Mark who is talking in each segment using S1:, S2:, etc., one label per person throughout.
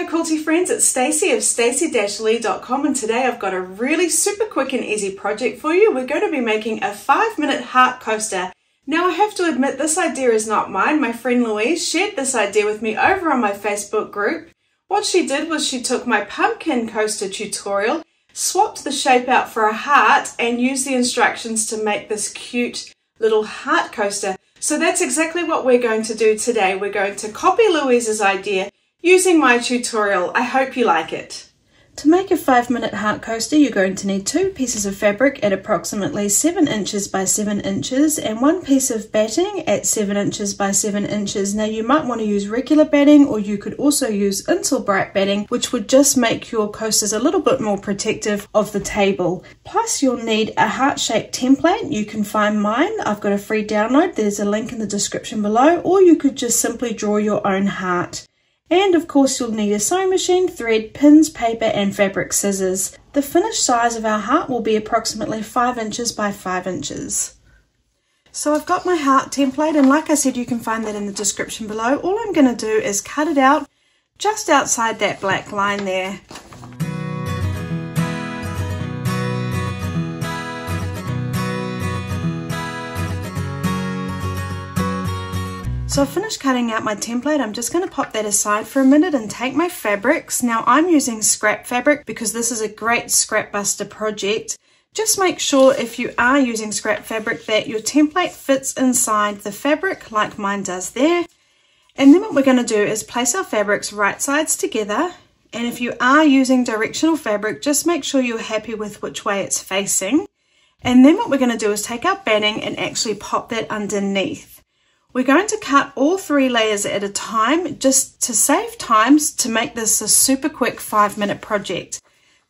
S1: my quilty friends, it's Stacey of stacey-lee.com and today I've got a really super quick and easy project for you. We're going to be making a five minute heart coaster. Now I have to admit this idea is not mine. My friend Louise shared this idea with me over on my Facebook group. What she did was she took my pumpkin coaster tutorial, swapped the shape out for a heart and used the instructions to make this cute little heart coaster. So that's exactly what we're going to do today. We're going to copy Louise's idea using my tutorial. I hope you like it. To make a 5 minute heart coaster you're going to need two pieces of fabric at approximately 7 inches by 7 inches and one piece of batting at 7 inches by 7 inches. Now you might want to use regular batting or you could also use Insul-Bright batting which would just make your coasters a little bit more protective of the table. Plus you'll need a heart shaped template. You can find mine. I've got a free download. There's a link in the description below or you could just simply draw your own heart. And of course you'll need a sewing machine, thread, pins, paper and fabric scissors. The finished size of our heart will be approximately 5 inches by 5 inches. So I've got my heart template and like I said you can find that in the description below. All I'm going to do is cut it out just outside that black line there. So I've finished cutting out my template. I'm just going to pop that aside for a minute and take my fabrics. Now I'm using scrap fabric because this is a great scrap buster project. Just make sure if you are using scrap fabric that your template fits inside the fabric like mine does there. And then what we're going to do is place our fabrics right sides together. And if you are using directional fabric, just make sure you're happy with which way it's facing. And then what we're going to do is take our batting and actually pop that underneath. We're going to cut all three layers at a time just to save times to make this a super quick five minute project.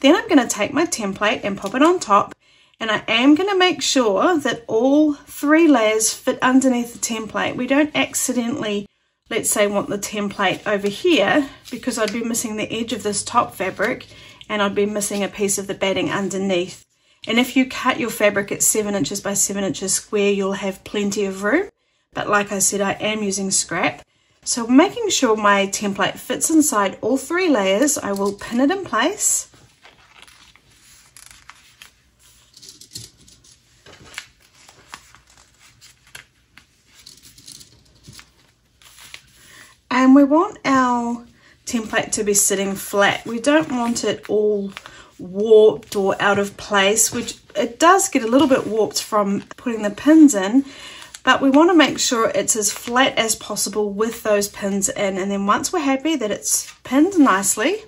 S1: Then I'm going to take my template and pop it on top and I am going to make sure that all three layers fit underneath the template. We don't accidentally, let's say, want the template over here because I'd be missing the edge of this top fabric and I'd be missing a piece of the batting underneath. And if you cut your fabric at 7 inches by 7 inches square, you'll have plenty of room. But like I said, I am using scrap. So making sure my template fits inside all three layers, I will pin it in place. And we want our template to be sitting flat. We don't want it all warped or out of place, which it does get a little bit warped from putting the pins in, but we want to make sure it's as flat as possible with those pins in and then once we're happy that it's pinned nicely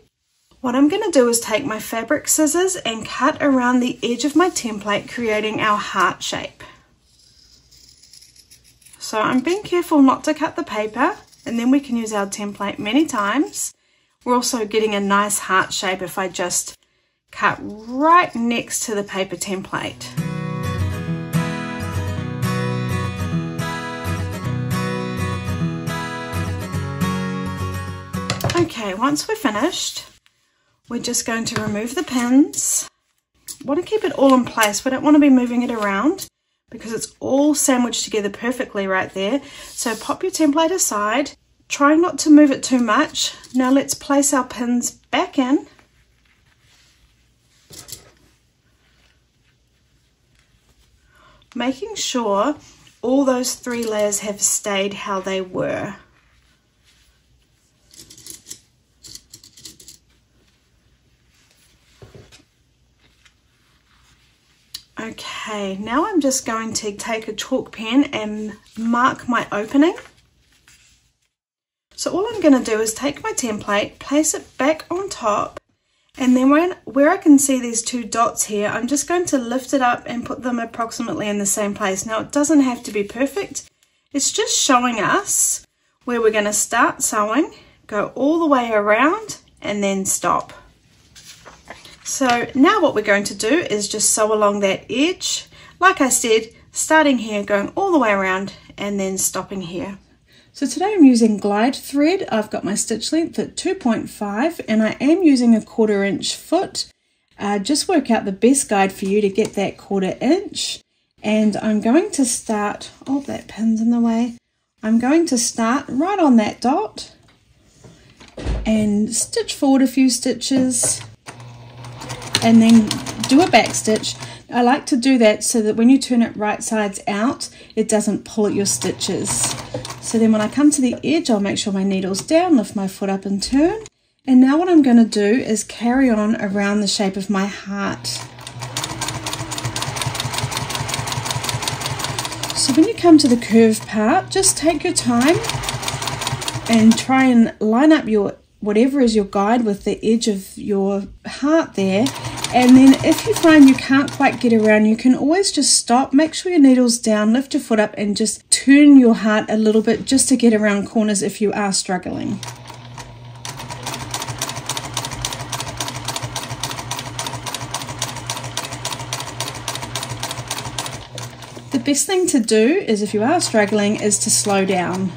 S1: what I'm going to do is take my fabric scissors and cut around the edge of my template creating our heart shape so I'm being careful not to cut the paper and then we can use our template many times we're also getting a nice heart shape if I just cut right next to the paper template. Okay, once we're finished, we're just going to remove the pins. want to keep it all in place. We don't want to be moving it around because it's all sandwiched together perfectly right there. So pop your template aside. Try not to move it too much. Now let's place our pins back in. Making sure all those three layers have stayed how they were. Okay, now I'm just going to take a chalk pen and mark my opening. So all I'm going to do is take my template, place it back on top, and then when, where I can see these two dots here, I'm just going to lift it up and put them approximately in the same place. Now it doesn't have to be perfect, it's just showing us where we're going to start sewing, go all the way around, and then stop. So now what we're going to do is just sew along that edge. Like I said, starting here, going all the way around and then stopping here. So today I'm using glide thread. I've got my stitch length at 2.5 and I am using a quarter inch foot. Uh, just work out the best guide for you to get that quarter inch. And I'm going to start, oh that pin's in the way. I'm going to start right on that dot and stitch forward a few stitches and then do a back stitch. I like to do that so that when you turn it right sides out, it doesn't pull at your stitches. So then when I come to the edge, I'll make sure my needle's down, lift my foot up and turn. And now what I'm going to do is carry on around the shape of my heart. So when you come to the curved part, just take your time and try and line up your whatever is your guide with the edge of your heart there and then if you find you can't quite get around you can always just stop make sure your needle's down lift your foot up and just turn your heart a little bit just to get around corners if you are struggling. The best thing to do is if you are struggling is to slow down.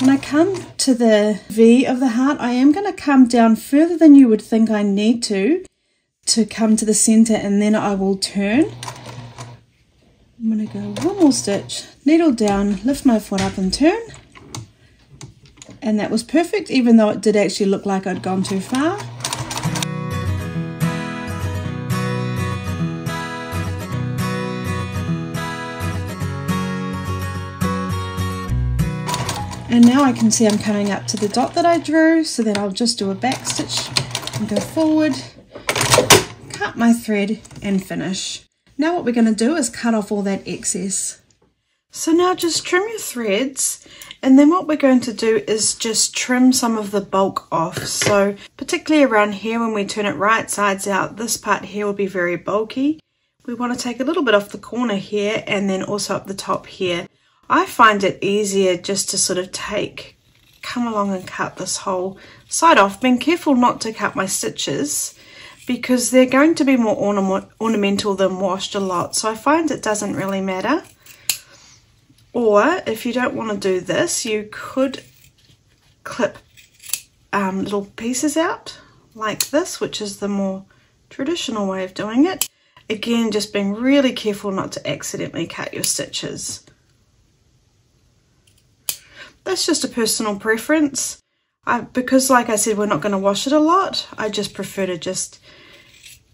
S1: When I come to the V of the heart, I am going to come down further than you would think I need to, to come to the center and then I will turn. I'm going to go one more stitch, needle down, lift my foot up and turn. And that was perfect, even though it did actually look like I'd gone too far. And now I can see I'm coming up to the dot that I drew, so then I'll just do a back stitch and go forward, cut my thread and finish. Now what we're going to do is cut off all that excess. So now just trim your threads and then what we're going to do is just trim some of the bulk off. So particularly around here when we turn it right sides out, this part here will be very bulky. We want to take a little bit off the corner here and then also up the top here. I find it easier just to sort of take, come along and cut this whole side off. Being careful not to cut my stitches because they're going to be more ornament, ornamental than washed a lot. So I find it doesn't really matter. Or if you don't want to do this, you could clip um, little pieces out like this, which is the more traditional way of doing it. Again, just being really careful not to accidentally cut your stitches. That's just a personal preference. I, because like I said, we're not going to wash it a lot. I just prefer to just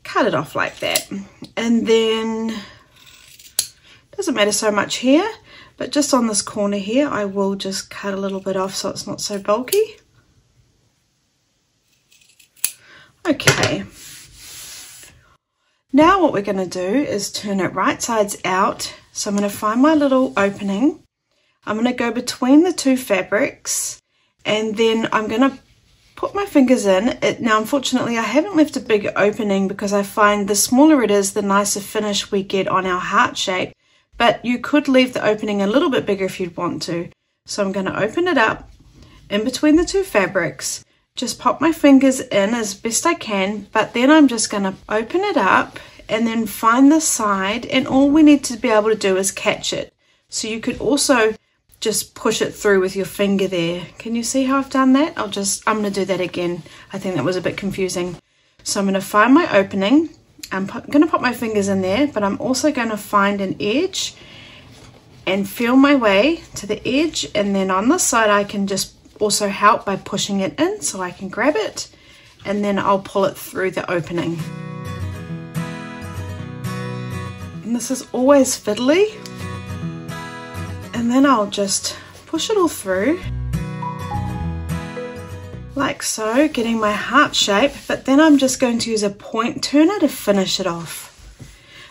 S1: cut it off like that. And then, doesn't matter so much here, but just on this corner here, I will just cut a little bit off so it's not so bulky. Okay. Now what we're going to do is turn it right sides out. So I'm going to find my little opening I'm going to go between the two fabrics and then I'm going to put my fingers in. It, now, unfortunately, I haven't left a big opening because I find the smaller it is, the nicer finish we get on our heart shape. But you could leave the opening a little bit bigger if you'd want to. So I'm going to open it up in between the two fabrics. Just pop my fingers in as best I can, but then I'm just going to open it up and then find the side and all we need to be able to do is catch it. So you could also just push it through with your finger there. Can you see how I've done that? I'll just, I'm going to do that again. I think that was a bit confusing. So I'm going to find my opening. I'm going to put my fingers in there, but I'm also going to find an edge and feel my way to the edge. And then on this side, I can just also help by pushing it in so I can grab it and then I'll pull it through the opening. And this is always fiddly and then I'll just push it all through like so, getting my heart shape, but then I'm just going to use a point turner to finish it off.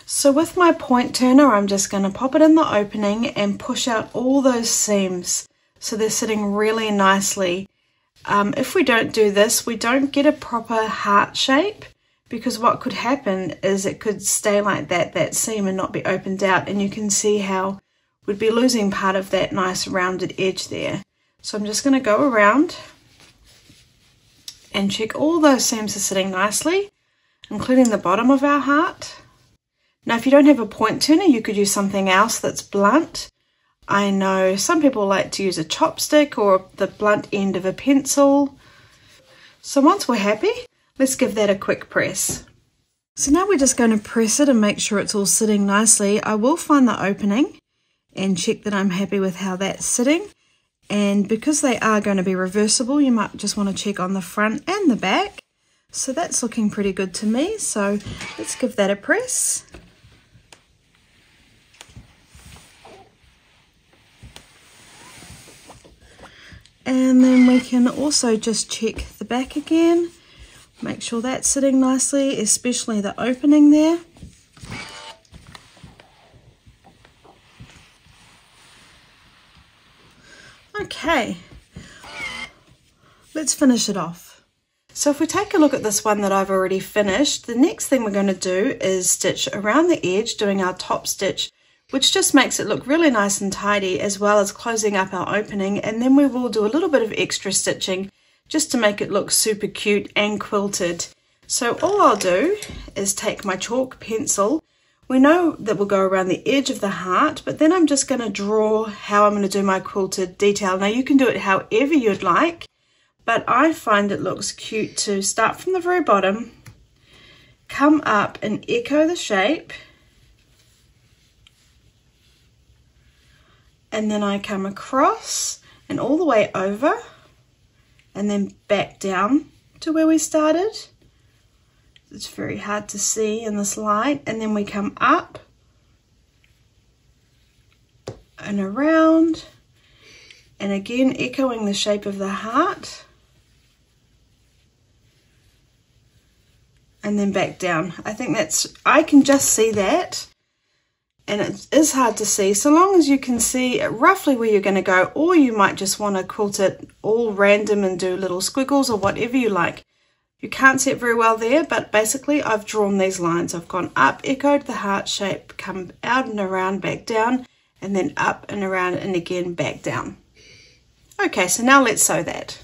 S1: So with my point turner, I'm just going to pop it in the opening and push out all those seams so they're sitting really nicely. Um, if we don't do this, we don't get a proper heart shape because what could happen is it could stay like that, that seam and not be opened out and you can see how would be losing part of that nice rounded edge there. So I'm just going to go around and check all those seams are sitting nicely, including the bottom of our heart. Now, if you don't have a point turner, you could use something else that's blunt. I know some people like to use a chopstick or the blunt end of a pencil. So once we're happy, let's give that a quick press. So now we're just going to press it and make sure it's all sitting nicely. I will find the opening and check that I'm happy with how that's sitting. And because they are going to be reversible, you might just want to check on the front and the back. So that's looking pretty good to me. So let's give that a press. And then we can also just check the back again. Make sure that's sitting nicely, especially the opening there. Okay, let's finish it off. So if we take a look at this one that I've already finished, the next thing we're going to do is stitch around the edge doing our top stitch which just makes it look really nice and tidy as well as closing up our opening and then we will do a little bit of extra stitching just to make it look super cute and quilted. So all I'll do is take my chalk pencil. We know that we'll go around the edge of the heart, but then I'm just going to draw how I'm going to do my quilted detail. Now you can do it however you'd like, but I find it looks cute to start from the very bottom, come up and echo the shape, and then I come across and all the way over and then back down to where we started. It's very hard to see in this light. And then we come up and around and again echoing the shape of the heart and then back down. I think that's, I can just see that. And it is hard to see. So long as you can see roughly where you're going to go or you might just want to quilt it all random and do little squiggles or whatever you like. You can't see it very well there but basically I've drawn these lines. I've gone up echoed the heart shape come out and around back down and then up and around and again back down. Okay so now let's sew that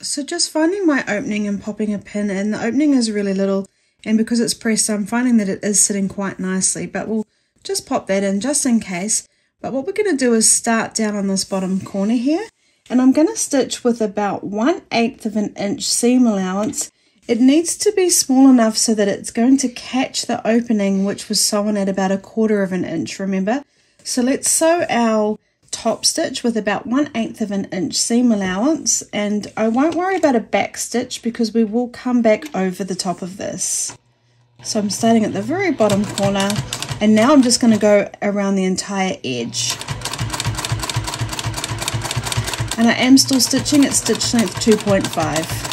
S1: so just finding my opening and popping a pin in the opening is really little and because it's pressed I'm finding that it is sitting quite nicely but we'll just pop that in just in case. But what we're going to do is start down on this bottom corner here. And I'm going to stitch with about 1 8th of an inch seam allowance. It needs to be small enough so that it's going to catch the opening which was sewn at about a quarter of an inch, remember? So let's sew our top stitch with about 1 8th of an inch seam allowance and I won't worry about a back stitch because we will come back over the top of this. So I'm starting at the very bottom corner and now I'm just going to go around the entire edge. And I am still stitching at stitch length 2.5.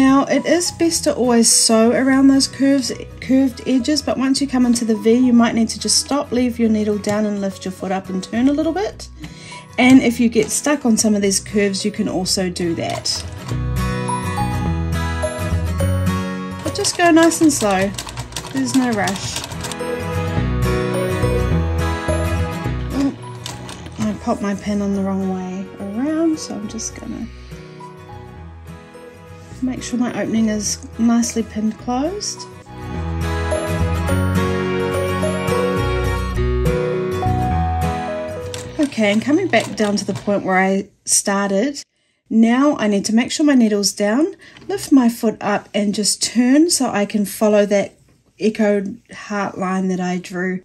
S1: Now it is best to always sew around those curves, curved edges but once you come into the V you might need to just stop, leave your needle down and lift your foot up and turn a little bit and if you get stuck on some of these curves, you can also do that. But just go nice and slow. There's no rush. Oh, I popped my pen on the wrong way around, so I'm just gonna make sure my opening is nicely pinned closed. Okay, and coming back down to the point where I started, now I need to make sure my needle's down, lift my foot up and just turn so I can follow that echoed heart line that I drew.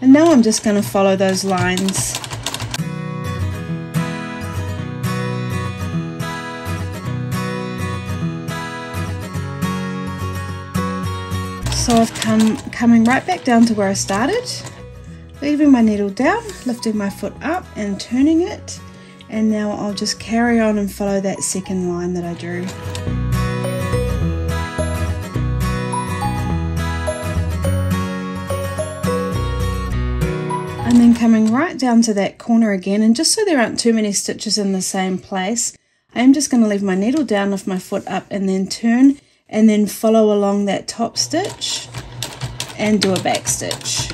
S1: And now I'm just going to follow those lines. So I've come coming right back down to where I started leaving my needle down, lifting my foot up and turning it. And now I'll just carry on and follow that second line that I drew. And then coming right down to that corner again, and just so there aren't too many stitches in the same place, I am just going to leave my needle down, lift my foot up and then turn and then follow along that top stitch and do a back stitch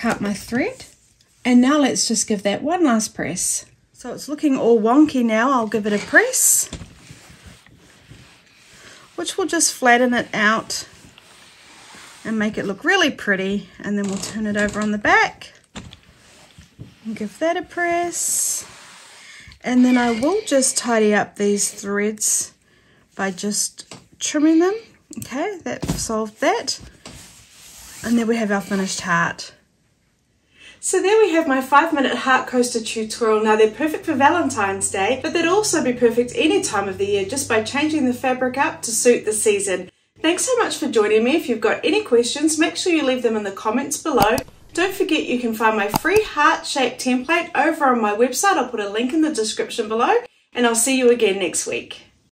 S1: cut my thread. And now let's just give that one last press. So it's looking all wonky now. I'll give it a press, which will just flatten it out and make it look really pretty. And then we'll turn it over on the back and give that a press. And then I will just tidy up these threads by just trimming them. Okay, that solved that. And there we have our finished heart. So there we have my 5 minute heart coaster tutorial. Now they're perfect for Valentine's Day, but they'd also be perfect any time of the year just by changing the fabric up to suit the season. Thanks so much for joining me. If you've got any questions, make sure you leave them in the comments below. Don't forget you can find my free heart-shaped template over on my website. I'll put a link in the description below and I'll see you again next week.